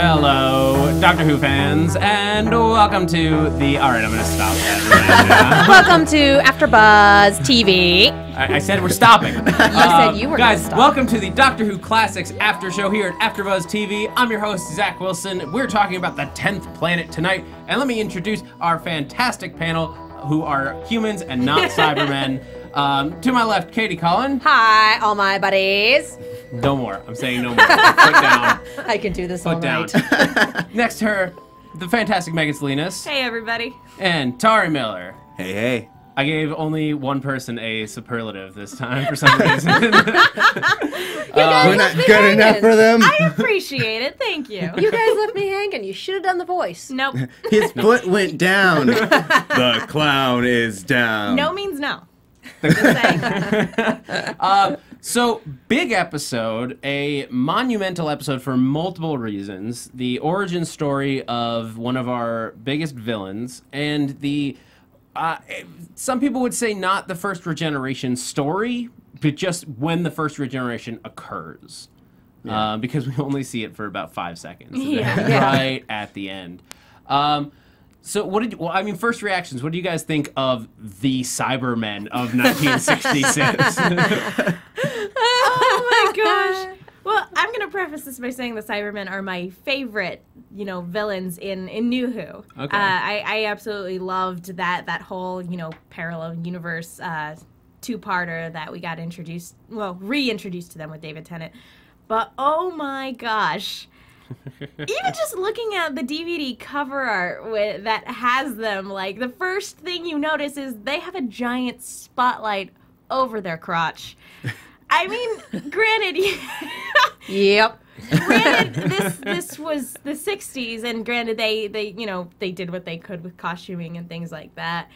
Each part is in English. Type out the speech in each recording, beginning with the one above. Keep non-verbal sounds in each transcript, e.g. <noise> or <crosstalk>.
Hello, Doctor Who fans, and welcome to the. All right, I'm gonna stop <laughs> that. Welcome to AfterBuzz TV. I, I said we're stopping. You said you were guys. stop. Welcome to the Doctor Who Classics After Show here at AfterBuzz TV. I'm your host Zach Wilson. We're talking about the tenth planet tonight, and let me introduce our fantastic panel, who are humans and not <laughs> Cybermen. Um, to my left, Katie Cullen. Hi, all my buddies. No more. I'm saying no more. Put down. <laughs> I can do this all Put down. night. <laughs> Next to her, the fantastic Megan Salinas. Hey everybody. And Tauri Miller. Hey, hey. I gave only one person a superlative this time for some reason. <laughs> We're not good enough for them. I appreciate it. Thank you. You guys left me hanging. You should have done the voice. Nope. His foot went down. the clown is down. No means no. Just saying. Um, so, big episode, a monumental episode for multiple reasons. The origin story of one of our biggest villains, and the. Uh, some people would say not the first regeneration story, but just when the first regeneration occurs. Uh, because we only see it for about five seconds. Yeah. <laughs> Yeah. right at the end. Um, so what did well I mean first reactions what do you guys think of the Cybermen of 1966? <laughs> oh my <laughs> gosh. Well, I'm gonna preface this by saying the Cybermen are my favorite, you know, villains in in New Who. Okay. Uh, I, I absolutely loved that that whole you know parallel universe uh, two parter that we got introduced, well, reintroduced to them with David Tennant. But oh my gosh. <laughs> Even just looking at the DVD cover art with, that has them, like the first thing you notice is they have a giant spotlight over their crotch. <laughs> I mean, granted, <laughs> Yep. granted, this this was the '60s, and granted, they they you know they did what they could with costuming and things like that.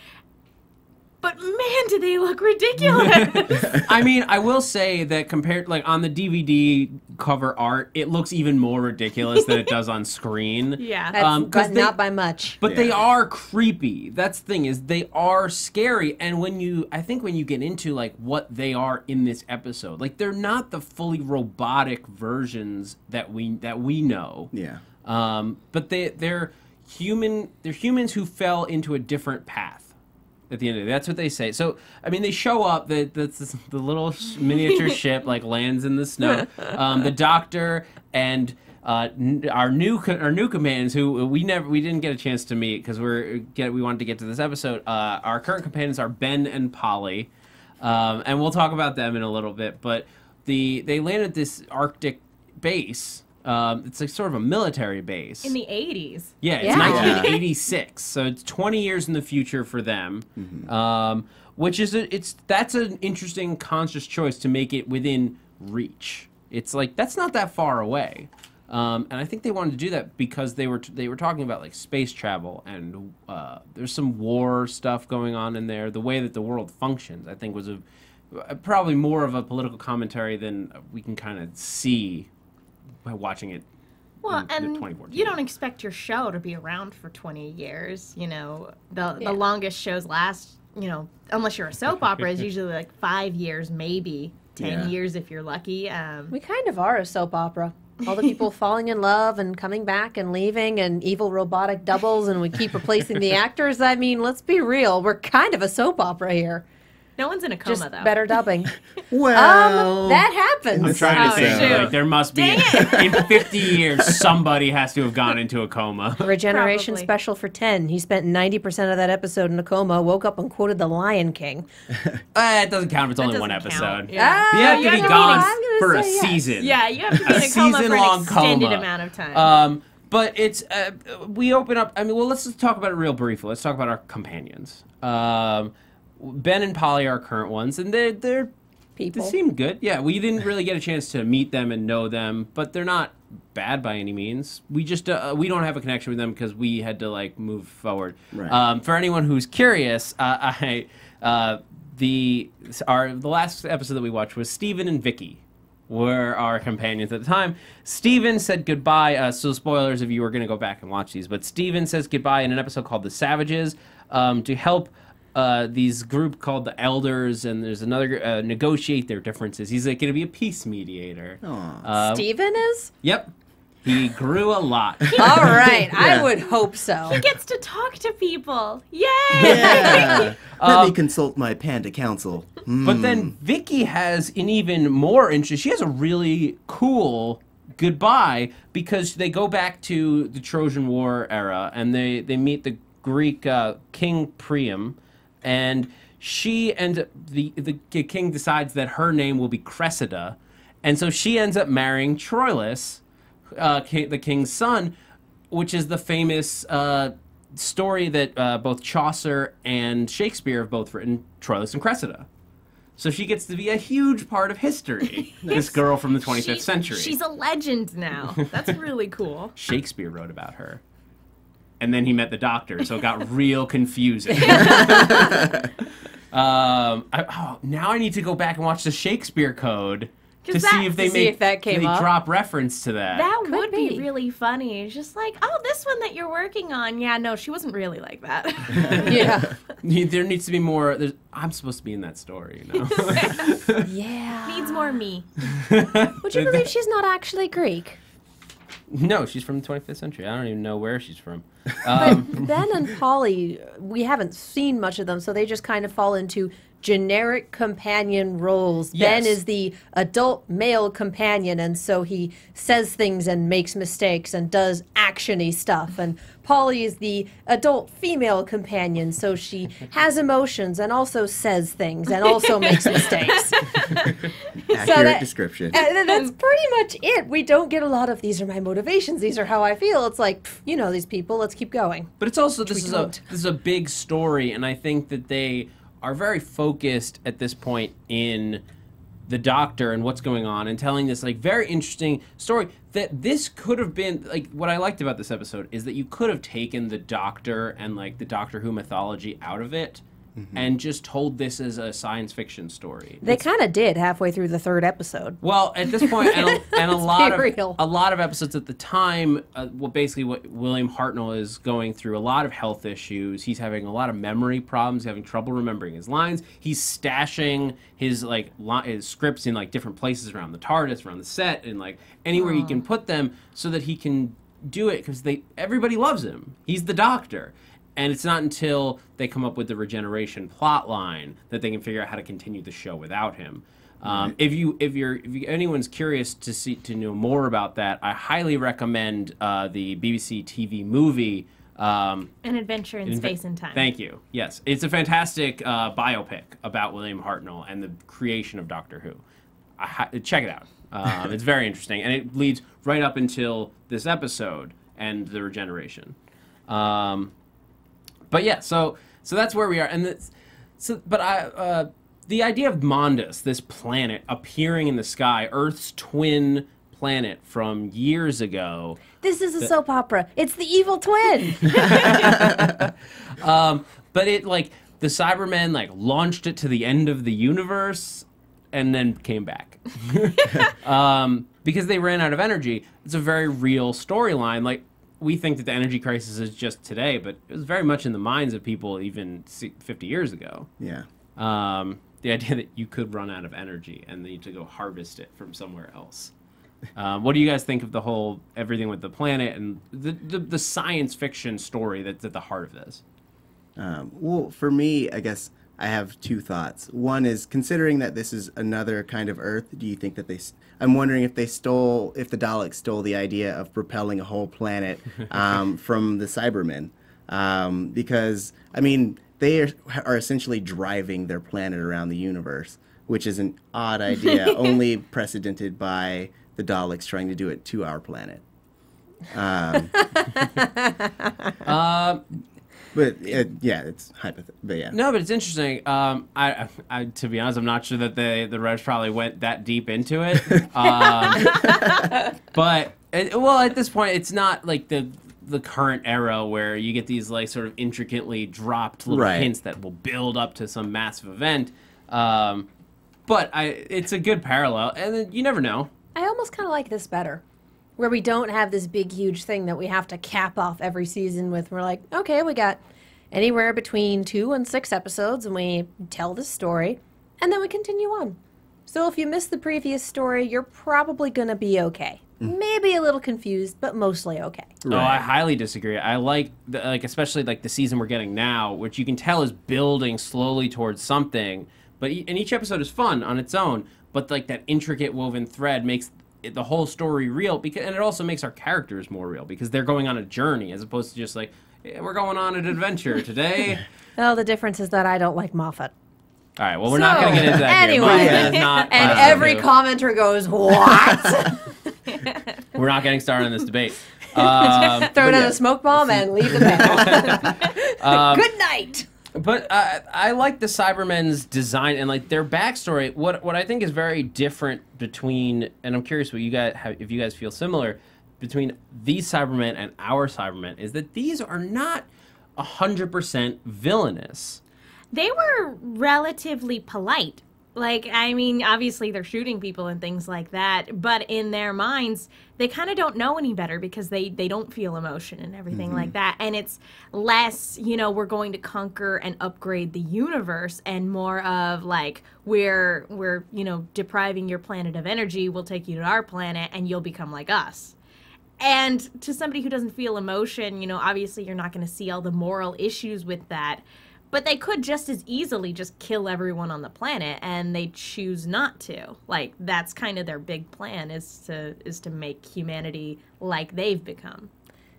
But man, do they look ridiculous! <laughs> I mean, I will say that compared like on the DVD cover art, it looks even more ridiculous than it does on screen. <laughs> yeah. That's, Um, 'cause but they- not by much. But they are creepy. That's the thing is they are scary. And when you, I think when you get into like what they are in this episode, like they're not the fully robotic versions that we that we know. Yeah. Um, but they they're human. They're humans who fell into a different path. At the end of the day, that's what they say. So I mean, they show up. The the, the little miniature <laughs> ship like lands in the snow. Um, the doctor and uh, our new our new companions who we never we didn't get a chance to meet because we're get we wanted to get to this episode. Uh, our current companions are Ben and Polly, um, and we'll talk about them in a little bit. But the they landed at this Arctic base. Um, it's like sort of a military base. in the '80s. Yeah, it's Yeah. 1986, so it's 20 years in the future for them. Um, which is a, it's that's an interesting conscious choice to make it within reach. It's like that's not that far away. Um, and I think they wanted to do that because they were they were talking about like space travel and uh, there's some war stuff going on in there. The way that the world functions, I think, was a probably more of a political commentary than we can kind of see by watching it Well, in and 2014. you don't expect your show to be around for 20 years. You know, the Yeah. the longest shows last. You know, unless you're a soap <laughs> opera, is usually like five years, maybe ten Yeah. years if you're lucky. Um, We kind of are a soap opera. All the people <laughs> falling in love and coming back and leaving and evil robotic doubles and we keep replacing the <laughs> actors. I mean, let's be real. We're kind of a soap opera here. No one's in a coma Just though. better dubbing. <laughs> <laughs> Well, um, that happens. I'm trying to Oh, think. shoot. Like, there must be in 50 years somebody has to have gone into a coma. <laughs> Regeneration Probably. special for 10. He spent 90% of that episode in a coma, woke up and quoted The Lion King. Uh, it doesn't count if it's That only one doesn't episode. count. Yeah. Ah, You have to have be gone be- I'm gonna for a yes. season. Yeah, you have to be in a coma for an extended coma. amount of time. Um, but it's uh, we open up. I mean, well, let's just talk about it real briefly. Let's talk about our companions. Um, ben and Polly are current ones, and they they're People. they seem good. Yeah, we didn't really get a chance to meet them and know them, but they're not bad by any means. We just uh, we don't have a connection with them because we had to like move forward. Right. Um, for anyone who's curious, uh, <laughs> I uh, the our the last episode that we watched was Steven and Vicki were our companions at the time. Steven said goodbye. Uh, so, spoilers if you were going to go back and watch these, but Steven says goodbye in an episode called The Savages um, to help uh, these group called the Elders, and there's another uh, negotiate their differences. He's like going to be a peace mediator. Uh, Steven is? yep. He grew a lot. <laughs> All right. I would hope so. He gets to talk to people. Yay! Yeah. <laughs> Let Um, me consult my panda council. Hmm. But then Vicki has an even more interest. She has a really cool goodbye because they go back to the Trojan War era and they, they meet the Greek uh, king Priam, and she ends up the the king decides that her name will be Cressida, and so she ends up marrying Troilus, uh, the king's son, which is the famous uh, story that uh, both Chaucer and Shakespeare have both written, Troilus and Cressida. So she gets to be a huge part of history. <laughs> this girl from the 25th She- century. She's a legend now. That's really cool. <laughs> Shakespeare wrote about her. And then he met the doctor, so it got <laughs> real confusing. <laughs> um, I, oh, now I need to go back and watch the Shakespeare Code to 'Cause see if they to see make if that came they up. drop reference to that. That Could would be. be. really funny. It's just like, oh, this one that you're working on. Yeah, no, she wasn't really like that. <laughs> Yeah. there needs to be more. There's, I'm supposed to be in that story, you know. Yeah. Needs more me. Would you believe she's not actually Greek? No, she's from the 25th century. I don't even know where she's from. But Um, Ben and Polly, we haven't seen much of them, so they just kind of fall into generic companion roles. Ben is the adult male companion, and so he says things and makes mistakes and does actiony stuff. And Polly is the adult female companion, so she has emotions and also says things and also makes mistakes. <laughs> Accurate that- description. Uh, and then that's pretty much it. We don't get a lot of these are my motivations. These are how I feel. It's like, pff, you know, these people. Let's keep going. But it's also this is don't. a this is a big story, and I think that they are very focused at this point in the doctor and what's going on and telling this like very interesting story that this could have been like what I liked about this episode is that you could have taken the doctor and like the Doctor Who mythology out of it and just told this as a science fiction story. They kind of did halfway through the third episode. Well, at this point, and a, <laughs> and a lot of real. a lot of episodes at the time, uh, well, basically what William Hartnell is going through a lot of health issues. He's having a lot of memory problems, having trouble remembering his lines. He's stashing his like li- his scripts in like different places around the TARDIS, around the set, and like anywhere he can put them so that he can do it because they everybody loves him. He's the Doctor. And it's not until they come up with the regeneration plot line that they can figure out how to continue the show without him. Um, if you if you're if you, anyone's curious to see to know more about that, I highly recommend uh, the BBC TV movie. Um, An adventure in Inve- space and time. Thank you. Yes, it's a fantastic uh, biopic about William Hartnell and the creation of Doctor Who. I ha- check it out. Um, it's very interesting, and it leads right up until this episode and the regeneration. Um, but yeah, so so that's where we are, and it's, so but I uh, the idea of Mondas, this planet appearing in the sky, Earth's twin planet from years ago. This is a soap opera. It's the evil twin. <laughs> <laughs> Um, but it like the Cybermen like launched it to the end of the universe and then came back <laughs> um, because they ran out of energy. It's a very real storyline. Like we think that the energy crisis is just today, but it was very much in the minds of people even 50 years ago. yeah. Um, the idea that you could run out of energy and need to go harvest it from somewhere else. Um, what do you guys think of the whole everything with the planet and the the, the science fiction story that's at the heart of this? Um, well, for me, I guess I have two thoughts. One is considering that this is another kind of Earth. Do you think that they? I'm wondering if they stole, if the Daleks stole the idea of propelling a whole planet <laughs> um, from the Cybermen, um, because I mean they are, are essentially driving their planet around the universe, which is an odd idea, <laughs> only precedented by the Daleks trying to do it to our planet. Um, <laughs> Uh, but it, yeah, it's hypothetical. But yeah, no, but it's interesting. Um, I, I, to be honest, I'm not sure that the the Revs probably went that deep into it. <laughs> Um, but it, well, at this point, it's not like the the current era where you get these like sort of intricately dropped little Right. hints that will build up to some massive event. Um, but I, it's a good parallel, and you never know. I almost kind of like this better, where we don't have this big, huge thing that we have to cap off every season with. We're like, okay, we got anywhere between two and six episodes, and we tell the story, and then we continue on. So if you missed the previous story, you're probably going to be okay. Mm. Maybe a little confused, but mostly okay. No, I highly disagree. I like, the, like especially like the season we're getting now, which you can tell is building slowly towards something. But e- and each episode is fun on its own. But like that intricate woven thread makes it, the whole story real. Because and it also makes our characters more real because they're going on a journey as opposed to just like "Eh, we're going on an adventure today. <laughs> Well, the difference is that I don't like Moffat. All right. Well, we're not going to get into that. here. anyway. Moffat And every Who. commenter goes, What? <laughs> We're not getting started on this debate. <laughs> Um, Throw down yeah. a smoke bomb and leave the panel. Um, Good night. But uh, I like the Cybermen's design and like their backstory. What what I think is very different between, and I'm curious what you guys how, if you guys feel similar between these Cybermen and our Cybermen is that these are not hundred percent villainous. they were relatively polite. Like, I mean, obviously they're shooting people and things like that, but in their minds, they kind of don't know any better because they, they don't feel emotion and everything like mm-hmm. that. And it's less, you know, we're going to conquer and upgrade the universe and more of like, we're, we're, you know, depriving your planet of energy, we'll take you to our planet and you'll become like us. And to somebody who doesn't feel emotion, you know, obviously you're not going to see all the moral issues with that. But they could just as easily just kill everyone on the planet and they choose not to. Like that's kind of their big plan is to is to make humanity like they've become.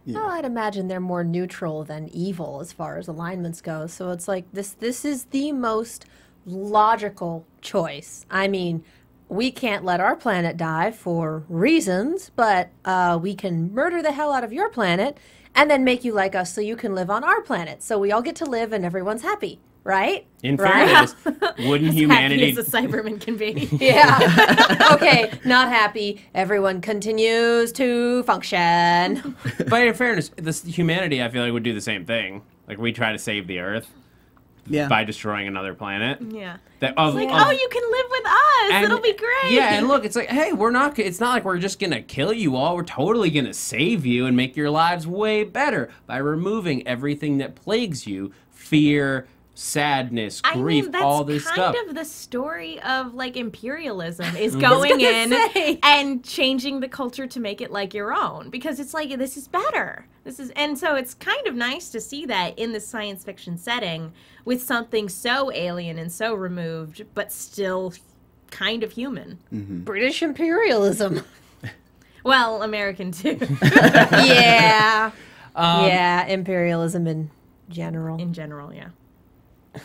Well, I'd imagine they're more neutral than evil as far as alignments go. So it's like this this is the most logical choice. I mean, we can't let our planet die for reasons, but uh, we can murder the hell out of your planet and then make you like us so you can live on our planet. So we all get to live and everyone's happy, right? In right? fairness, <laughs> wouldn't Happy humanity? as a Cyberman can be. <laughs> Yeah. <laughs> okay, not happy. Everyone continues to function. but in fairness, this humanity I feel like would do the same thing. Like we try to save the Earth yeah. by destroying another planet. yeah. That of, Like, of- oh, you can live with us. And- It'll be great. Yeah, and look, it's like, hey, we're not. It's not like we're just gonna kill you all. We're totally gonna save you and make your lives way better by removing everything that plagues you: fear, sadness, I grief, mean, all this kind stuff. Kind of the story of like imperialism <laughs> is going in say. and changing the culture to make it like your own because it's like this is better. This is and so it's kind of nice to see that in the science fiction setting with something so alien and so removed but still kind of human. British imperialism. <laughs> Well, American too <laughs> yeah. Um, yeah, imperialism in general. in general, yeah.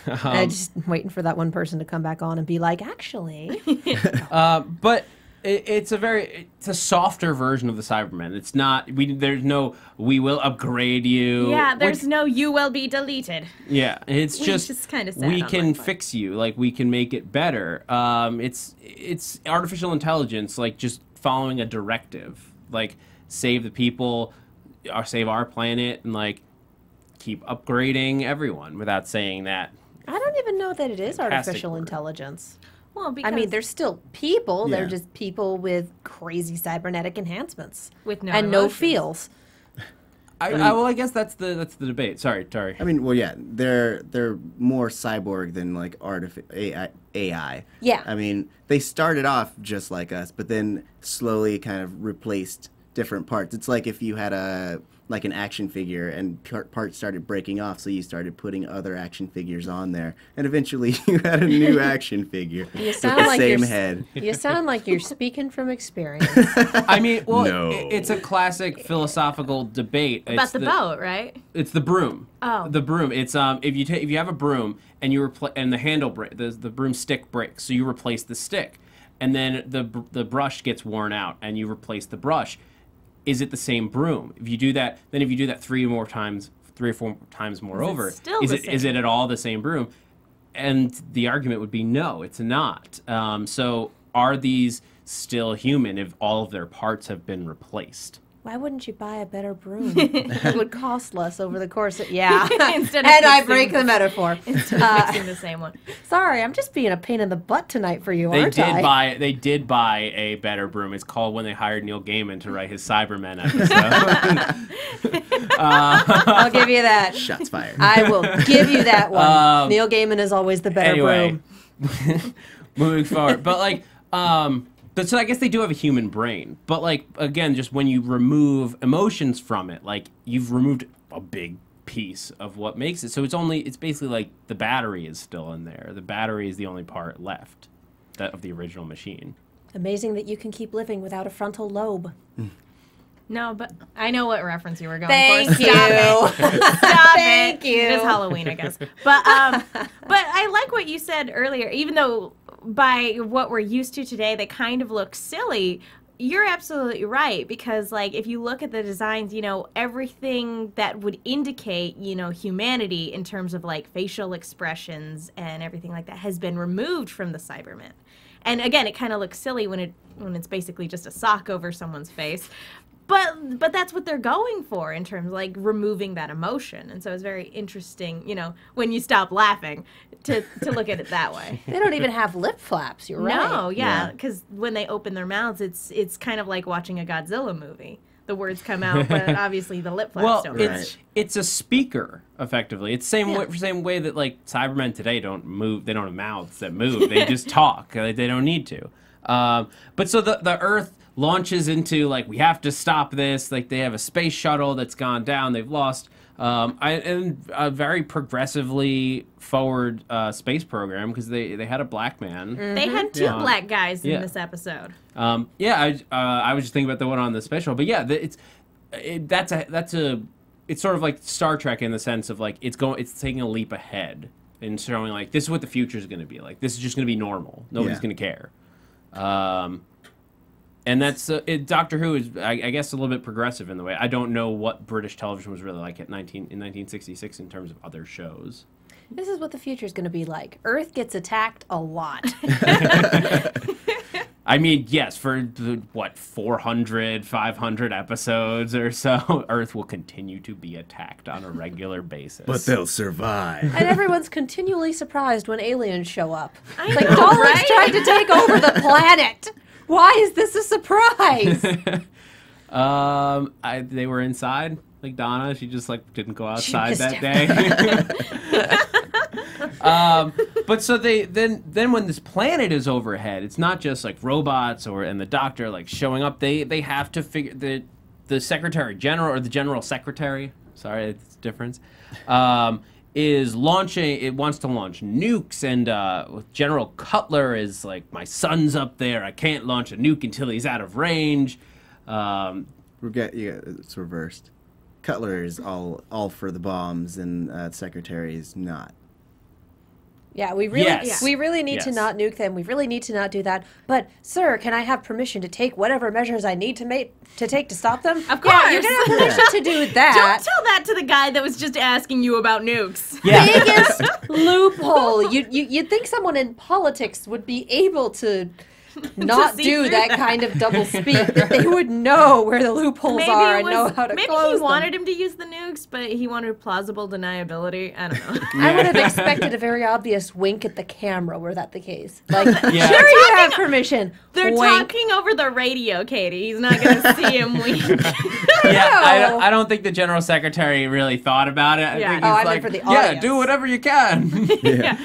I just waiting for that one person to come back on and be like, actually, <laughs> Uh, but it, it's a very it's a softer version of the Cybermen. It's not we. There's no we will upgrade you. Yeah, there's Which- no you will be deleted. Yeah, it's Which just is kinda we can fix you. Like we can make it better. Um, it's it's artificial intelligence, like just following a directive, like save the people, or save our planet, and like keep upgrading everyone without saying that. I don't even know that it is artificial word. intelligence. Well, because I mean, they're still people. They're just people with crazy cybernetic enhancements with no and no feels. <laughs> I, I, well, I guess that's the that's the debate. Sorry, sorry. I mean, well, yeah, they're they're more cyborg than like artificial AI, AI. Yeah. I mean, they started off just like us, but then slowly kind of replaced different parts. It's like if you had a like an action figure and par- parts started breaking off, so you started putting other action figures on there, and eventually <laughs> you had a new <laughs> action figure with sound the like same you're head. You sound like you're speaking from experience. <laughs> I mean, well, No. i- it's a classic philosophical debate about It's the, boat, right? It's the broom. Oh. the broom. It's um if you take if you have a broom and you repl- and the handle break the the broom stick breaks, so you replace the stick, and then the br- the brush gets worn out and you replace the brush. Is it the same broom? If you do that, then if you do that three more times, three or four times more it over, still is it is it at all the same broom? And the argument would be no, it's not. Um, so are these still human if all of their parts have been replaced? Why wouldn't you buy a better broom? <laughs> it would cost less over the course of yeah. <laughs> Instead of and I break the <laughs> metaphor. Instead of fixing the same one. Sorry, I'm just being a pain in the butt tonight for you, They aren't did I? buy they did buy a better broom. It's called when they hired Neil Gaiman to write his Cybermen episode. I'll give you that. Shots fired. I will give you that one. Um, Neil Gaiman is always the better anyway, broom. moving forward, but like, um, but so I guess they do have a human brain, but like again, just when you remove emotions from it, like you've removed a big piece of what makes it. So it's only it's basically like the battery is still in there. The battery is the only part left that of the original machine. Amazing that you can keep living without a frontal lobe. No, but I know what reference you were going for. Thank for. you. Stop it. <laughs> Stop Thank it. you. It is Halloween, I guess. But um, but I like what you said earlier. Even though by what we're used to today, they kind of look silly. You're absolutely right because, like, if you look at the designs, you know, everything that would indicate, you know, humanity in terms of like facial expressions and everything like that has been removed from the Cybermen. And again, it kind of looks silly when it when it's basically just a sock over someone's face but but that's what they're going for in terms of like removing that emotion and so it's very interesting you know when you stop laughing to to look at it that way <laughs> They don't even have lip flaps. You're right. no yeah Yeah. because when they open their mouths it's it's kind of like watching a godzilla movie the words come out but <laughs> obviously the lip flaps Well, don't it's match. it's a speaker effectively. It's same Yeah. way, same way that like Cybermen today don't move. They don't have mouths that move. They <laughs> just talk. Like, They don't need to. Um, but so the the Earth launches into like we have to stop this. Like they have a space shuttle that's gone down. They've lost. Um, I, and a very progressively forward uh, space program because they, they had a black man. they had two Yeah. black guys in Yeah. this episode Um, yeah, I, uh, I was just thinking about the one on the special, but yeah, the, it's it, that's a that's a it's sort of like Star Trek in the sense of like it's going it's taking a leap ahead and showing like this is what the future is going to be like. This is just going to be normal. Nobody's Yeah. going to care. Um, and that's uh, it, Doctor Who is I, I guess a little bit progressive in the way. I don't know what British television was really like at 19 in 1966 in terms of other shows. This is what the future is going to be like. Earth gets attacked a lot. <laughs> <laughs> I mean, yes, for what 400, 500 episodes or so, <laughs> Earth will continue to be attacked on a regular basis. but they'll survive. and everyone's continually surprised when aliens show up. I like know, Daleks right? tried to take over the planet. Why is this a surprise? <laughs> um, I, they were inside. Like Donna, she just like didn't go outside that day. <laughs> <laughs> um, but so they then then when this planet is overhead, it's not just like robots or and the doctor like showing up. They they have to figure the the secretary general or the general secretary. Sorry, it's difference. Um, is launching. It wants to launch nukes, and uh, General Cutler is like, my son's up there. I can't launch a nuke until he's out of range. Um, We're get, yeah, it's reversed. Cutler is all all for the bombs, and uh, secretary is not. Yeah, we really Yes. we really need to not nuke them. We really need to not do that. But sir, can I have permission to take whatever measures I need to make to take to stop them? Of Yeah, you're course. gonna have permission to do <laughs> that. don't tell that to the guy that was just asking you about nukes yeah. Biggest <laughs> loophole. You, you you'd think someone in politics would be able to <laughs> not do through that, that. kind of double <laughs> speak. that they would know where the loopholes maybe are it and know how to maybe close he them. wanted him to use the nukes but he wanted plausible deniability i don't know <laughs> I would have expected a very obvious wink at the camera were that the case. Like, Yeah. sure you have permission. They're Wink. talking over the radio, Katie. He's not going to see him wink. Yeah, I, No. don't- I don't think the general secretary really thought about it. I Yeah. think Oh, he's I like, for the yeah, audience." do whatever you can. yeah.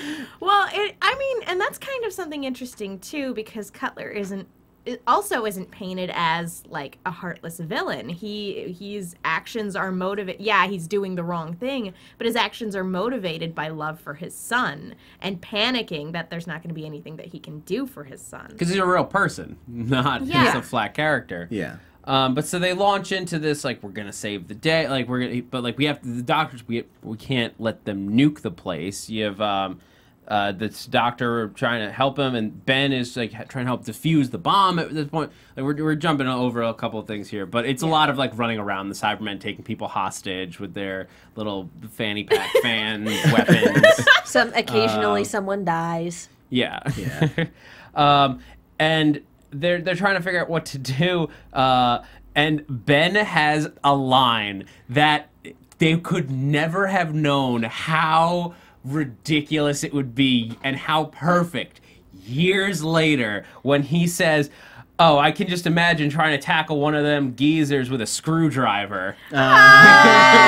Well, it, I mean, and that's kind of something interesting too, because Cutler isn't it also isn't painted as like a heartless villain. He his actions are motivated. Yeah, he's doing the wrong thing, but his actions are motivated by love for his son and panicking that there's not going to be anything that he can do for his son. Because he's a real person, <laughs> not Yeah. just a flat character. Yeah. Um, but so they launch into this like we're gonna save the day, like we're gonna, but like we have to, the doctors we we can't let them nuke the place. You have um, uh, this doctor trying to help him, and Ben is like trying to help defuse the bomb at this point. Like, we're, we're jumping over a couple of things here, but it's a lot of like running around the Cybermen taking people hostage with their little fanny pack <laughs> fan weapons. Some occasionally Uh, someone dies. Yeah. Yeah. <laughs> um, and they're they're trying to figure out what to do. Uh, and Ben has a line that they could never have known how ridiculous it would be and how perfect years later when he says. Oh, I can just imagine trying to tackle one of them geezers with a screwdriver. Ah.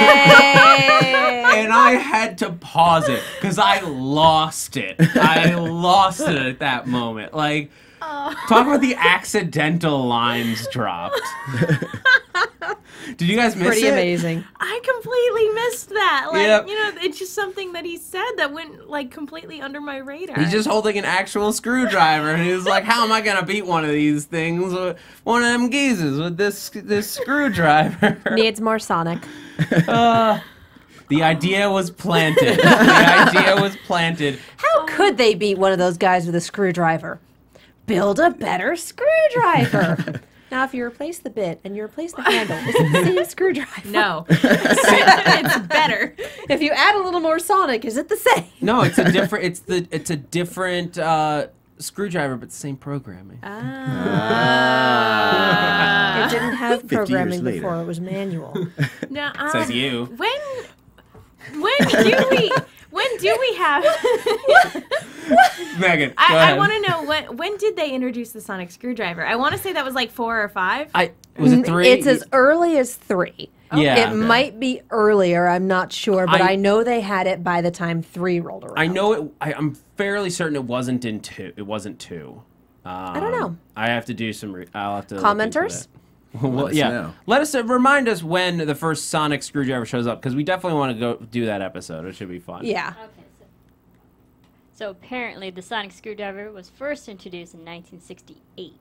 <laughs> and I had to pause it because I lost it. I lost it at that moment. Like, Oh. talk about the accidental lines dropped. <laughs> Did you guys miss Pretty it? amazing. I completely missed that. Like, Yep. you know, it's just something that he said that went like completely under my radar. He's just holding an actual screwdriver, and he's like, "How am I gonna beat one of these things? One of them geezers with this this screwdriver." <laughs> Needs more Sonic. <laughs> Uh, the idea was planted. the idea was planted. How could they beat one of those guys with a screwdriver? Build a better screwdriver. <laughs> now, if you replace the bit and you replace the <laughs> handle, is it the same screwdriver? no, <laughs> it's better. If you add a little more Sonic, is it the same? No, it's a different. It's the. It's a different uh, screwdriver, but the same programming. Ah. it didn't have programming before; it was manual. Now, um, Says you. When when do we when do we have? Megan, go I, I want to know when when did they introduce the sonic screwdriver? I want to say that was like four or five. I was it three? It's as early as three. Yeah. It might be earlier. I'm not sure, but I- I, know they had it by the time three rolled around. I know it. I, I'm fairly certain it wasn't in two. It wasn't two. Um, I don't know. I have to do some. Re- I'll have to. look into Commenters? That. well, us yeah. know. Let us uh, remind us when the first sonic screwdriver shows up because we definitely want to go do that episode. It should be fun. Yeah. Okay, so, so apparently the sonic screwdriver was first introduced in 1968.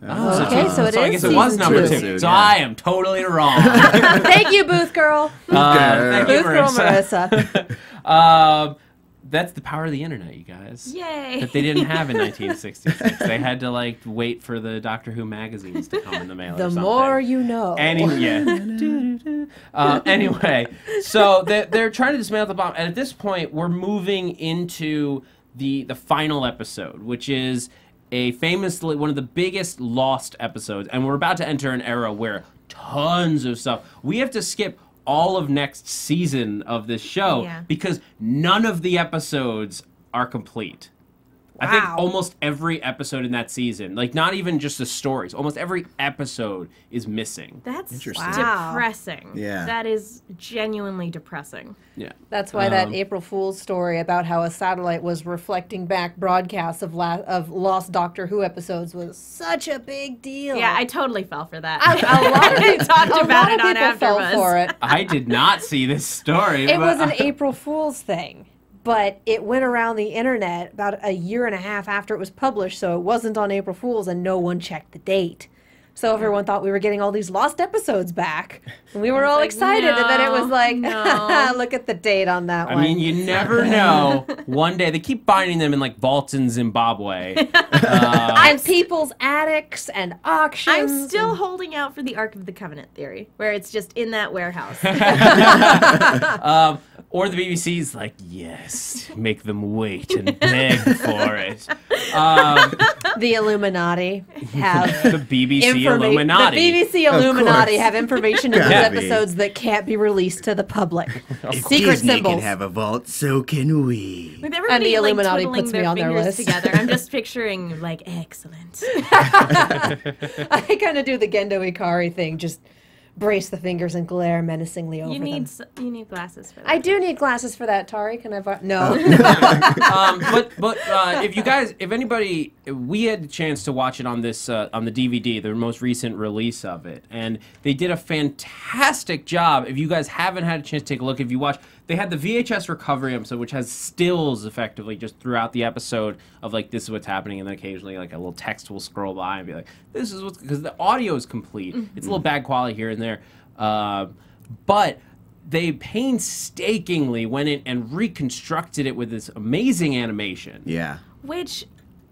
Oh, Okay, two- so it I is guess it was number two. two. So Yeah. I am totally wrong. <laughs> Thank you, Booth Girl. Uh, thank you, Booth <laughs> Girl Marissa. Marissa. <laughs> Um, that's the power of the internet, you guys. Yay! that they didn't have in <laughs> 1966. they had to like wait for the Doctor Who magazines to come in the mail. <laughs> The something. more you know. Any, yeah. <laughs> uh, anyway, so they're, they're trying to dismantle the bomb, and at this point, we're moving into the the final episode, which is a famously one of the biggest lost episodes, and we're about to enter an era where tons of stuff. We have to skip all of next season of this show Yeah. because none of the episodes are complete. I think almost every episode in that season, like not even just the stories, almost every episode is missing. That's Interesting. Wow. depressing. Yeah. That is genuinely depressing. Yeah. That's why that Um, April Fool's story about how a satellite was reflecting back broadcasts of la- of lost Doctor Who episodes was such a big deal. Yeah, I totally fell for that. A- a lot of <laughs> I people- talked a about lot it of on people fell AfterBuzz. for it. I did not see this story. It was an April Fool's thing, but it went around the internet about a year and a half after it was published, so it wasn't on April Fool's, and no one checked the date. So everyone thought we were getting all these lost episodes back, and we were all like, excited. and then it was like, no. <laughs> look at the date on that I one. I mean, you never <laughs> know. One day they keep finding them in like vaults in Zimbabwe. <laughs> Uh, and people's attics and auctions. I'm still holding out for the Ark of the Covenant theory, where it's just in that warehouse. um, or the BBC's like, yes, make them wait and beg for it. Um, the Illuminati have <laughs> the BBC informa- Illuminati. The BBC Illuminati have information in these episodes that can't be released to the public. <laughs> If Secret Disney symbols. can have a vault, so can we. With everybody the Illuminati like, twiddling puts me their on their fingers list. together, I'm just <laughs> picturing like excellent. I kind of do the Gendo Ikari thing, just brace the fingers and glare menacingly over You them. need s- you need glasses for that. I do need glasses for that, Tauri. Can I? Vo- no. <laughs> um, but but uh, if you guys, if anybody, we had the chance to watch it on this uh, on the DVD, the most recent release of it, and they did a fantastic job. If you guys haven't had a chance to take a look, if you watch, they had the VHS recovery episode, which has stills effectively just throughout the episode of like this is what's happening, and then occasionally like a little text will scroll by and be like, this is what's because the audio is complete. It's a little bad quality here and there, uh, but they painstakingly went in and reconstructed it with this amazing animation. Yeah. which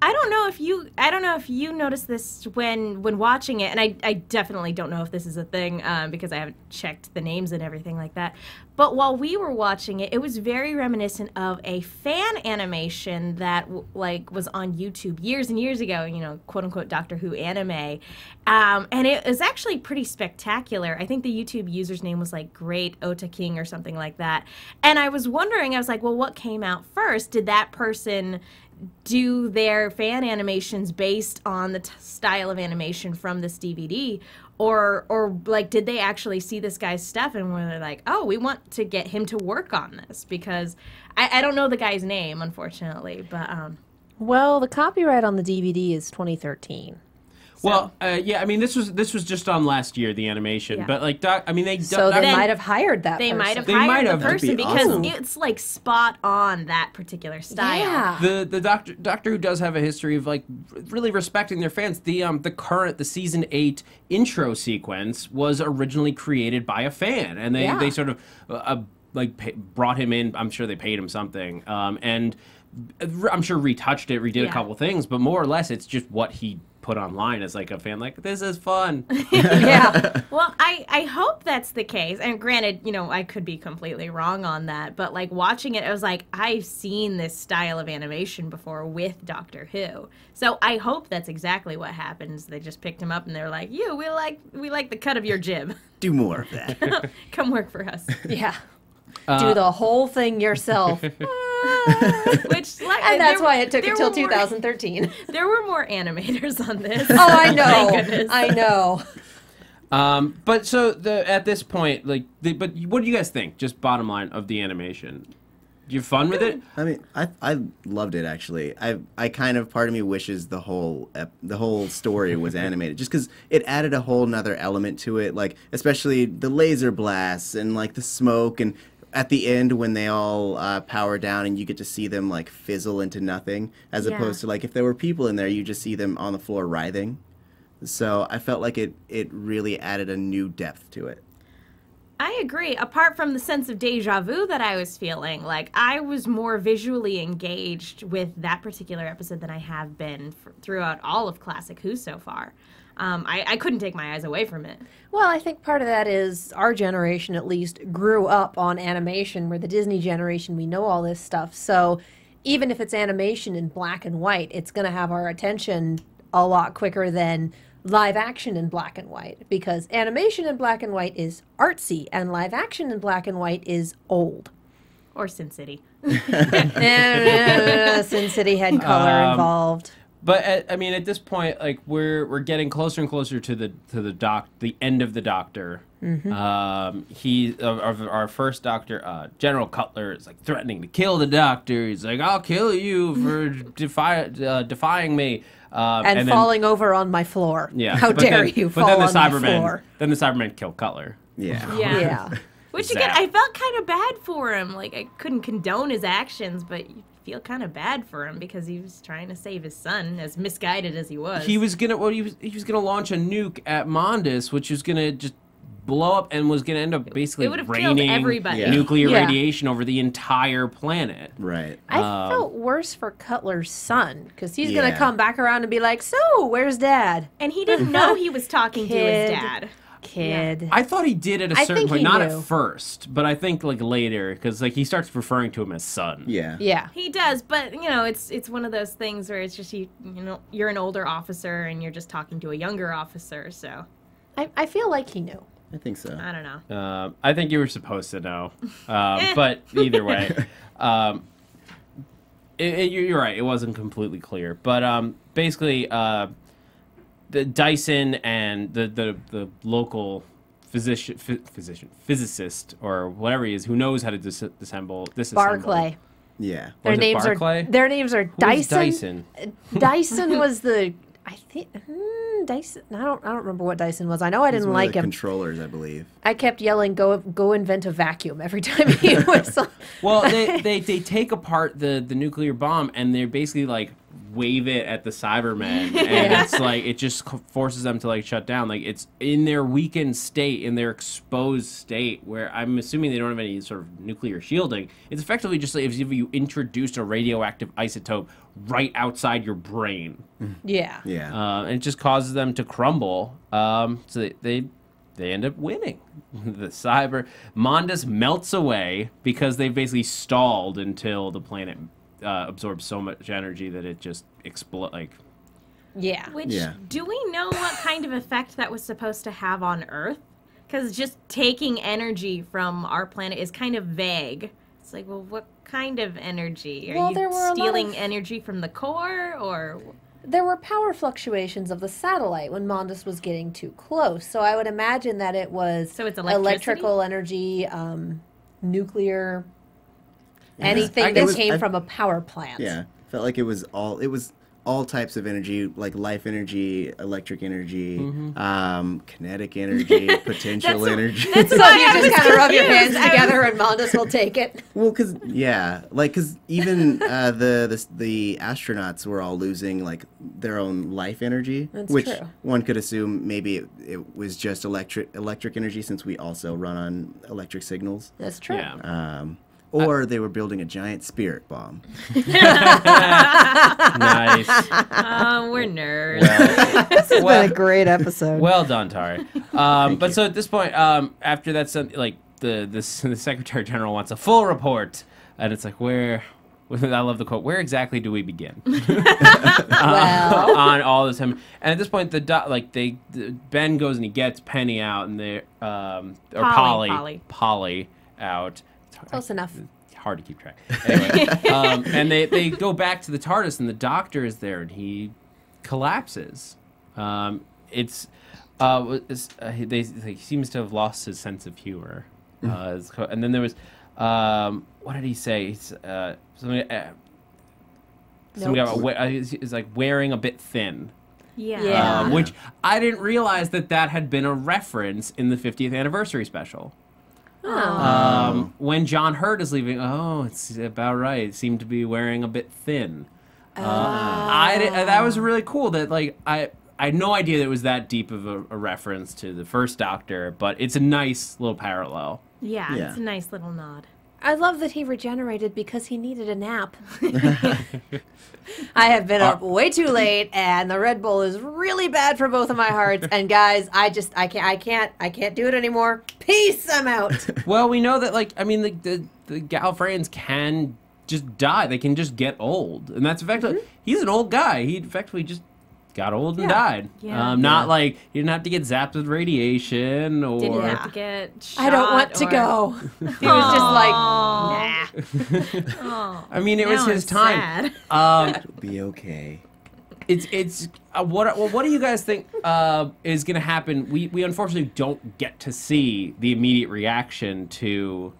I don't know if you I don't know if you noticed this when when watching it, and I, I definitely don't know if this is a thing um, because I haven't checked the names and everything like that. But while we were watching it, it was very reminiscent of a fan animation that like was on YouTube years and years ago. You know, quote unquote Doctor Who anime, um, and it was actually pretty spectacular. I think the YouTube user's name was like Great Ota King or something like that. And I was wondering, I was like, well, what came out first? Did that person do their fan animations based on the style of animation from this DVD or or like did they actually see this guy's stuff and were they like oh we want to get him to work on this because I, I don't know the guy's name unfortunately but um Well, the copyright on the DVD is 2013. Well, uh, yeah, I mean, this was this was just on last year, the animation, Yeah. but like, doc, I mean, they So doc- they Then might have hired that. they person. might have They hired might the have. That'd person be because awesome. it's like spot on that particular style Yeah. the the Doctor Doctor Who does have a history of like really respecting their fans. The um the current the season eight intro sequence was originally created by a fan, and they Yeah. they sort of uh, uh, like pay, brought him in. I'm sure they paid him something, um and uh, I'm sure retouched it, redid a couple things, but more or less it's just what he put online as like a fan. Like this is fun. <laughs> <laughs> yeah. <laughs> Well, I, I hope that's the case. And granted, you know, I could be completely wrong on that, but like watching it, I was like, I've seen this style of animation before with Doctor Who. So I hope that's exactly what happens. They just picked him up and they're like, "You, we like we like the cut of your jib. Do more of that. Come work for us." Yeah. Uh, Do the whole thing yourself. And <laughs> Which like that's why it took until were more- <laughs> 2013. There were more animators on this. Oh, I <laughs> know. I know. Um, but so the at this point, like, the, but what do you guys think? Just bottom line of the animation, you have fun with it? I mean, I I loved it actually. I I kind of part of me wishes the whole ep- the whole story was animated, just because it added a whole nother element to it. Like especially the laser blasts and like the smoke, and at the end when they all uh, power down and you get to see them like fizzle into nothing, as Yeah. opposed to like if there were people in there, you just see them on the floor writhing. So I felt like it it really added a new depth to it. I agree. Apart from the sense of deja vu that I was feeling, like I was more visually engaged with that particular episode than I have been f- throughout all of Classic Who so far. Um, I, I couldn't take my eyes away from it. Well, I think part of that is our generation, at least, grew up on animation, where the Disney generation, we know all this stuff. So even if it's animation in black and white, it's going to have our attention a lot quicker than live action in black and white because animation in black and white is artsy and live action in black and white is old. Or Sin City. <laughs> Sin City had color Um, involved. But at, I mean, at this point, like we're we're getting closer and closer to the to the doc, the end of the Doctor. Um, he of, of our first Doctor, uh, General Cutler, is like threatening to kill the Doctor. He's like, "I'll kill you for <laughs> defy, uh, defying me." Um, And, then- falling over on my floor. yeah. How but dare then- you but fall then the on my floor? then the Cybermen kill Cutler. Yeah. Yeah. Yeah. Which again, I felt kind of bad for him. Like I couldn't condone his actions, but you feel kind of bad for him because he was trying to save his son, as misguided as he was. He was gonna well, he was he was gonna launch a nuke at Mondas, which was gonna just blow up and was gonna end up basically It would have killed raining everybody. Yeah. nuclear Yeah. radiation over the entire planet. Right. I Um, felt worse for Cutler's son because he's gonna come back around and be like, "So, where's Dad, and he didn't know he was talking to his dad. Kid?" I thought he did at a I certain point, not knew. at first, but I think like later, because like he starts referring to him as son. Yeah. Yeah, He does, but you know, it's it's one of those things where it's just you you know you're an older officer and you're just talking to a younger officer, so I, I feel like he knew. I think so. I don't know. Uh, I think you were supposed to know, <laughs> um, but either way, <laughs> um, it, it- you're you're right. It wasn't completely clear, but um, basically, uh, the Dyson and the the, the local physician, phy- physician, physicist, or whatever he is, who knows how to dis- disassemble, disassemble. Barclay. Yeah. Their Was it names Barclay? are their names are Who Dyson. Dyson. <laughs> Dyson was the I think hmm, Dyson. I don't I don't remember what Dyson was. I know I He's didn't one of like the him. Controllers, I believe. I kept yelling, "Go go invent a vacuum!" every time he <laughs> was. on- Well, they, they, they take apart the, the nuclear bomb and they're basically like wave it at the Cybermen, <laughs> and it's like it just forces them to like shut down. Like it's in their weakened state, in their exposed state, where I'm assuming they don't have any sort of nuclear shielding. It's effectively just like if you introduced a radioactive isotope right outside your brain, Yeah. Yeah. uh, and it just causes them to crumble. Um, so they, they they end up winning. <laughs> the cyber Mondas melts away because they've basically stalled until the planet uh, absorbs so much energy that it just explodes. Like Yeah. Which Yeah. do we know what kind of effect that was supposed to have on Earth? Because just taking energy from our planet is kind of vague. It's like, well, what kind of energy? Are Well, you there were stealing of- energy from the core, or There were power fluctuations of the satellite when Mondas was getting too close. So I would imagine that it was So it's electrical energy, um, nuclear, I anything that guess- came I- from a power plant. Yeah, felt like it was all it was all types of energy, like life energy, electric energy, Mm-hmm. um, kinetic energy, <laughs> potential That's- energy. that's <laughs> So you just kind of rub your <laughs> hands confused. I was- together and Mondas will take it. well, cause yeah, like cause even uh, the, the the astronauts were all losing like their own life energy, That's which true. one could assume maybe it, it was just electric electric energy since we also run on electric signals. That's true. yeah, Um, or they were building a giant spirit bomb. <laughs> nice. oh, we're nerds. <laughs> This has Well- been a great episode. Well done, Tauri. <laughs> Um, but so at this point, um, after that's done, like the, the the secretary general wants a full report, and it's like where. I love the quote. Where exactly do we begin? well, on all this time. And at this point, the do- like they the, Ben goes and he gets Penny out, and they um or Polly, Polly Polly. Polly out. It's hard- close enough. Hard to keep track. Anyway, <laughs> um, and they they go back to the TARDIS, and the Doctor is there, and he collapses. Um, it's uh, it's, uh he, they, he seems to have lost his sense of humor. Uh, it's co- and then there was um, what did he say? He's, uh, something, uh, something Nope. about we- uh, he's, he's like wearing a bit thin. Yeah. Yeah. Um, which I didn't realize that that had been a reference in the 50th anniversary special. Oh. Um, when John Hurt is leaving, oh, it's about right. It seemed to be wearing a bit thin. Uh, I di- that was really cool. That like I I had no idea that it was that deep of a, a reference to the first Doctor, but it's a nice little parallel. Yeah, Yeah. it's a nice little nod. I love that he regenerated because he needed a nap. <laughs> I have been up way too late, and the Red Bull is really bad for both of my hearts. And guys, I just I can't I can't I can't do it anymore. Peace, I'm out. <laughs> Well, we know that like I mean the the, the Gallifreyans can just die. They can just get old, and that's effectively mm-hmm. he's an old guy. He effectively just got old and Yeah. died. Yeah. Um, not Yeah. like he didn't have to get zapped with radiation or. Didn't have to get shot I don't want to go. <laughs> He was just like, nah. Oh, <laughs> I mean, it was his I'm time. sad. Um, <laughs> Be okay. it's it's uh, what well, what do you guys think uh, is going to happen? We we unfortunately don't get to see the immediate reaction to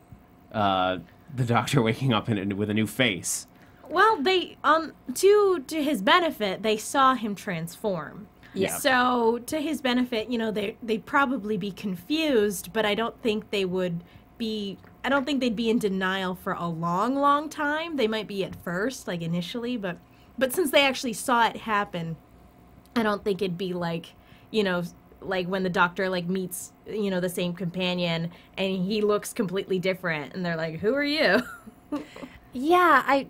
uh, the Doctor waking up in, with a new face. Well, they um to to his benefit, they saw him transform. Yeah. So to his benefit, you know, they they'd probably be confused, but I don't think they would be. I don't think they'd be in denial for a long, long time. They might be at first, like initially, but but since they actually saw it happen, I don't think it'd be like, you know, like when the doctor like meets, you know, the same companion and he looks completely different, and they're like, "Who are you?" <laughs> Yeah, I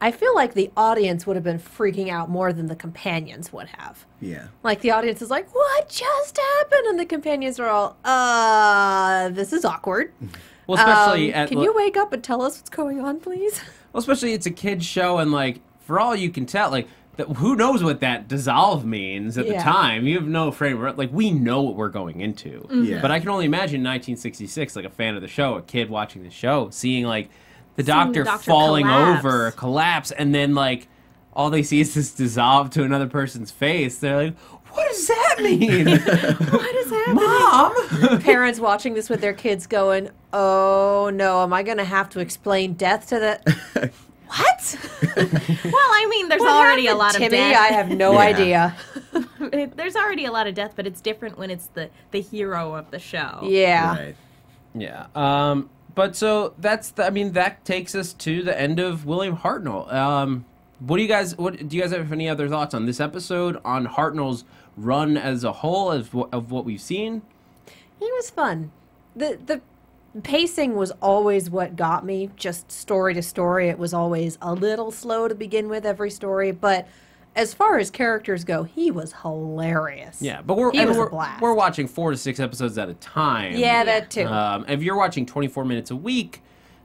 I feel like the audience would have been freaking out more than the companions would have. Yeah. Like the audience is like, "What just happened?" and the companions are all, "Uh, this is awkward." Well, especially Um, at can you wake up and tell us what's going on, please? <laughs> well, especially it's a kids show, and like for all you can tell, like that, who knows what that dissolve means at the time? You have no frame. of- Like we know what we're going into. Yeah. But I can only imagine 1966, like a fan of the show, a kid watching the show, seeing like the doctor, the doctor falling collapse. over, collapse, and then like all they see is this dissolve to another person's face. They're like, "What does that <laughs> mean, what is happening? Mom?" <laughs> Parents watching this with their kids going, "Oh no, am I going to have to explain death to the <laughs> What? Well, I mean, there's What already a lot of Timmy, death. I have no Yeah. idea. It- there's already a lot of death, but it's different when it's the the hero of the show. Yeah. Right. Yeah. Um, but so that's the, I mean that takes us to the end of William Hartnell. Um, what do you guys? What do you guys have any other thoughts on this episode? On Hartnell's run as a whole, as of what we've seen? It was fun. The the pacing was always what got me. Just story to story, it was always a little slow to begin with every story, but as far as characters go, he was hilarious. Yeah, but we're He was we're, blast. we're watching four to six episodes at a time. Yeah, that too. Um, if you're watching 24 minutes a week,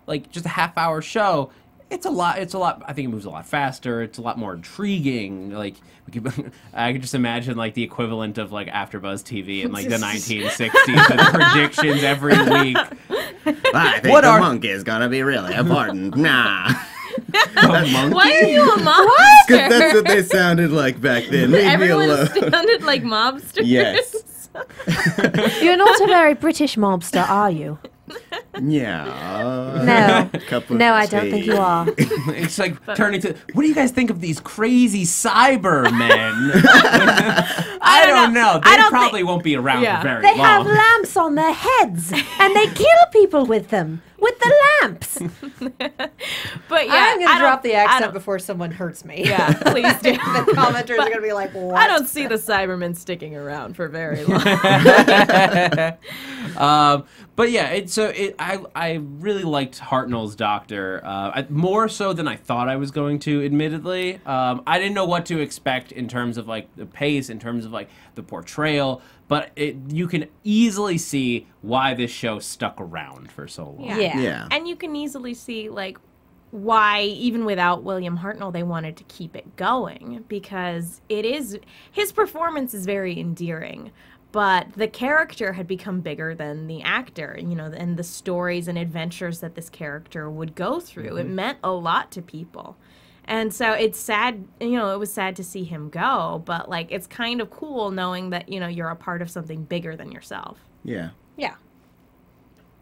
like just a half hour show, it's a lot. It's a lot. I think it moves a lot faster. It's a lot more intriguing. Like we could, <laughs> I could just imagine like the equivalent of like AfterBuzz TV in like the <laughs> 1960s with predictions every week. <laughs> I think What the are- monk is gonna be really important. Nah. <laughs> that. Why are you a <laughs> monster? Because that's what they sounded like back then. Leave me Everyone alone. sounded like <laughs> mobsters. Yes. You're not a very British mobster, are you? Yeah. No. Cup No, I don't think you are. It's like turning to. What do you guys think of these crazy Cybermen? I don't know. They I don't probably won't be around Yeah. for very They long. They have lamps on their heads, and they kill people with them. With the lamps. <laughs> But yeah, I'm gonna don't- drop the accent before someone hurts me. Yeah, <laughs> please do. the commenters are gonna be like, "What?" I don't see the Cybermen sticking around for very <laughs> long. Um, but yeah, it, so it, I I really liked Hartnell's Doctor uh, I, more so than I thought I was going to. Admittedly, um, I didn't know what to expect in terms of like the pace, in terms of like the portrayal. But it, you can easily see why this show stuck around for so long. Yeah. Yeah. Yeah. And you can easily see like why even without William Hartnell they wanted to keep it going because it is his performance is very endearing. But the character had become bigger than the actor, you know, and the stories and adventures that this character would go through. It mm-hmm. meant a lot to people. And so it's sad, you know, it was sad to see him go, but like it's kind of cool knowing that, you know, you're a part of something bigger than yourself. Yeah. Yeah.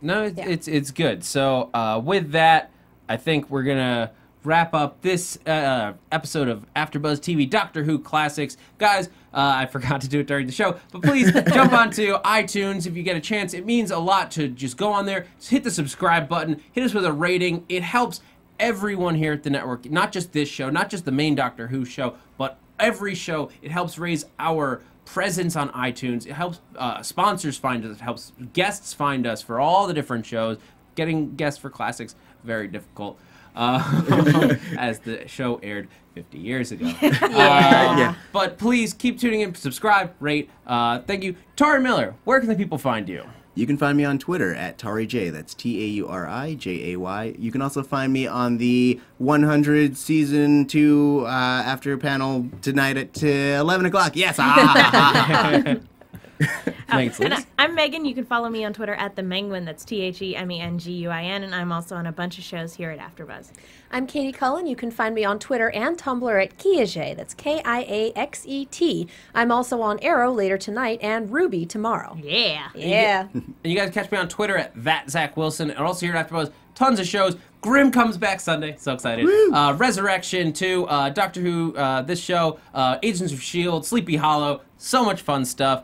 No, it's Yeah. it's, it's good. So uh, with that, I think we're gonna wrap up this uh, episode of AfterBuzz TV Doctor Who Classics, guys. Uh, I <laughs> forgot to do it during the show, but please <laughs> jump onto iTunes if you get a chance. It means a lot to just go on there, hit the subscribe button, hit us with a rating. It helps everyone here at the network, not just this show, not just the main Doctor Who show, but every show. It helps raise our presence on iTunes. It helps uh, sponsors find us. It helps guests find us for all the different shows. Getting guests for classics very difficult, uh, <laughs> as the show aired 50 years ago. <laughs> Um, Yeah. But please keep tuning in, subscribe, rate. Uh, thank you, Tauri Miller. Where can the people find you? You can find me on Twitter at Tauri J. That's T A U R I J A Y. You can also find me on the 100 season two uh, after panel tonight at uh, 11 o'clock. Yes. ah. <laughs> <laughs> Thanks, And Liz. I, I'm Megan. You can follow me on Twitter at the Menguin. That's T H E M E N G U I N. And I'm also on a bunch of shows here at AfterBuzz. I'm Katie Cullen. You can find me on Twitter and Tumblr at Kiaxet. That's K I A X E T. I'm also on Arrow later tonight and Ruby tomorrow. Yeah. Yeah. And you guys catch me on Twitter at that Zach Wilson, and also here at AfterBuzz, tons of shows. Grimm comes back Sunday, so excited. Uh, Resurrection 2, uh, Doctor Who, uh, this show, uh, Agents of Shield, Sleepy Hollow, so much fun stuff.